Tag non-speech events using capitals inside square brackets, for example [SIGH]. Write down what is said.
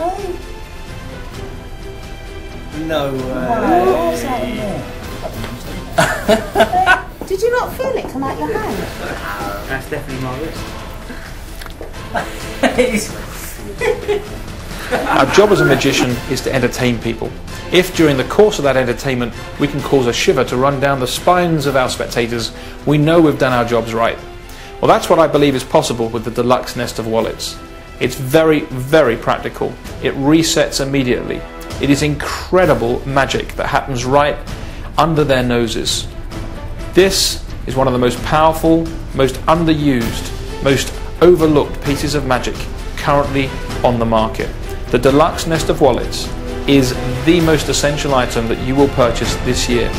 Oh. No way. [LAUGHS] Did you not feel it come out your hand? That's definitely my wrist. [LAUGHS] Our job as a magician is to entertain people. If during the course of that entertainment we can cause a shiver to run down the spines of our spectators, we know we've done our jobs right. Well, that's what I believe is possible with the deluxe nest of wallets. It's very, very practical. It resets immediately. It is incredible magic that happens right under their noses. This is one of the most powerful, most underused, most overlooked pieces of magic currently on the market. The deluxe nest of wallets is the most essential item that you will purchase this year